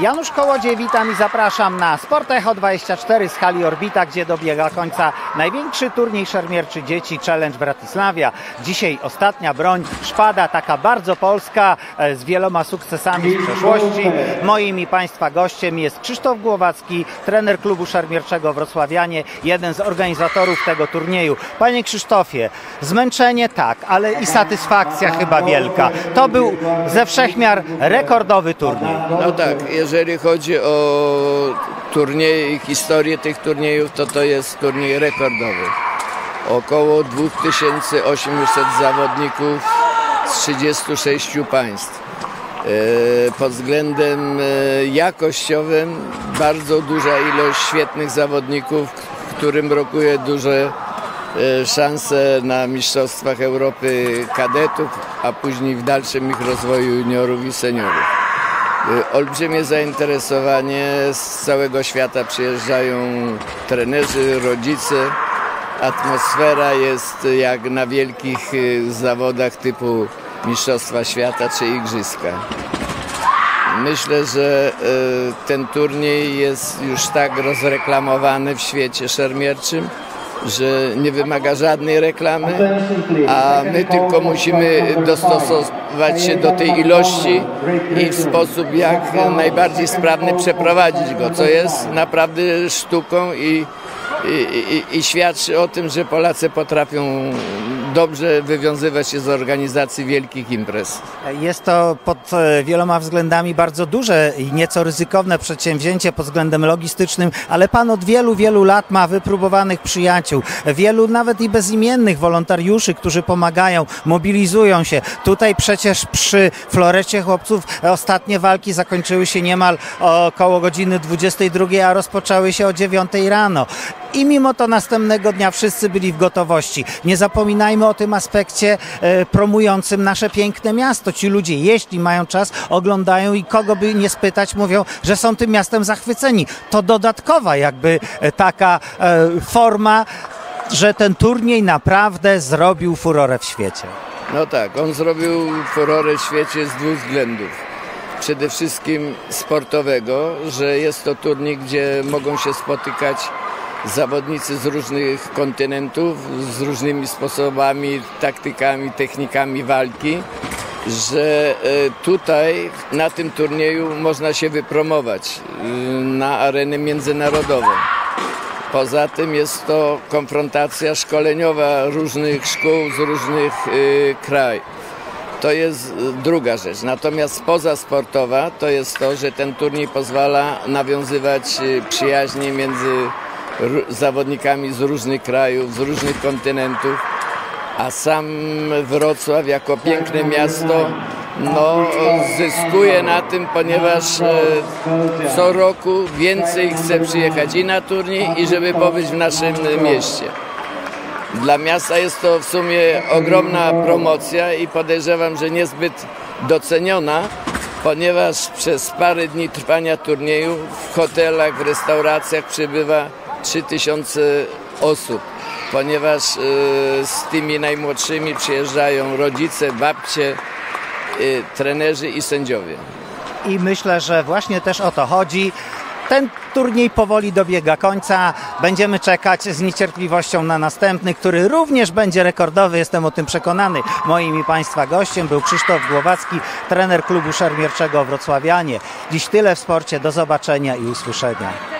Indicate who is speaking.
Speaker 1: Janusz Kołodziej, witam i zapraszam na Sport Echo 24 z hali Orbita, gdzie dobiega końca największy turniej szermierczy dzieci Challenge Bratysławia. Dzisiaj ostatnia broń, szpada taka bardzo polska, e, z wieloma sukcesami z przeszłości. Moim i Państwa gościem jest Krzysztof Głowacki, trener klubu szermierczego Wrocławianie, jeden z organizatorów tego turnieju. Panie Krzysztofie, zmęczenie tak, ale i satysfakcja chyba wielka. To był ze wszechmiar rekordowy turniej.
Speaker 2: No tak, jeżeli chodzi o turnieje i historię tych turniejów, to to jest turniej rekordowy. Około 2800 zawodników z 36 państw. E, Pod względem e, jakościowym bardzo duża ilość świetnych zawodników, którym brakuje duże e, szanse na Mistrzostwach Europy kadetów, a później w dalszym ich rozwoju juniorów i seniorów. Y, Olbrzymie zainteresowanie z całego świata przyjeżdżają trenerzy, rodzice. Atmosfera jest jak na wielkich y, zawodach typu Mistrzostwa Świata czy Igrzyska. Myślę, że y, ten turniej jest już tak rozreklamowany w świecie szermierczym, że nie wymaga żadnej reklamy, a my tylko musimy dostosować się do tej ilości i w sposób jak najbardziej sprawny przeprowadzić go, co jest naprawdę sztuką i, i, i, i świadczy o tym, że Polacy potrafią dobrze wywiązywać się z organizacji wielkich imprez.
Speaker 1: Jest to pod e, wieloma względami bardzo duże i nieco ryzykowne przedsięwzięcie pod względem logistycznym, ale pan od wielu, wielu lat ma wypróbowanych przyjaciół, wielu nawet i bezimiennych wolontariuszy, którzy pomagają, mobilizują się. Tutaj przecież przy florecie chłopców ostatnie walki zakończyły się niemal około godziny 22, a rozpoczęły się o 9 rano. I mimo to następnego dnia wszyscy byli w gotowości. Nie zapominajmy o tym aspekcie e, promującym nasze piękne miasto. Ci ludzie, jeśli mają czas, oglądają i kogo by nie spytać, mówią, że są tym miastem zachwyceni. To dodatkowa jakby e, taka e, forma, że ten turniej naprawdę zrobił furorę w świecie.
Speaker 2: No tak, on zrobił furorę w świecie z dwóch względów. Przede wszystkim sportowego, że jest to turniej, gdzie mogą się spotykać zawodnicy z różnych kontynentów, z różnymi sposobami, taktykami, technikami walki, że e, tutaj na tym turnieju można się wypromować e, na arenę międzynarodową. Poza tym jest to konfrontacja szkoleniowa różnych szkół z różnych y, krajów. To jest druga rzecz. Natomiast pozasportowa to jest to, że ten turniej pozwala nawiązywać przyjaźnie między zawodnikami z różnych krajów, z różnych kontynentów. A sam Wrocław jako piękne miasto no, zyskuje na tym, ponieważ e, co roku więcej chce przyjechać i na turniej i żeby pobyć w naszym mieście. Dla miasta jest to w sumie ogromna promocja i podejrzewam, że niezbyt doceniona, ponieważ przez parę dni trwania turnieju w hotelach, w restauracjach przybywa 3000 osób, ponieważ e, z tymi najmłodszymi przyjeżdżają rodzice, babcie, y, trenerzy i sędziowie.
Speaker 1: I myślę, że właśnie też o to chodzi. Ten turniej powoli dobiega końca. Będziemy czekać z niecierpliwością na następny, który również będzie rekordowy. Jestem o tym przekonany. Moim i Państwa gościem był Krzysztof Głowacki, trener klubu szermierczego Wrocławianie. Dziś tyle w sporcie. Do zobaczenia i usłyszenia.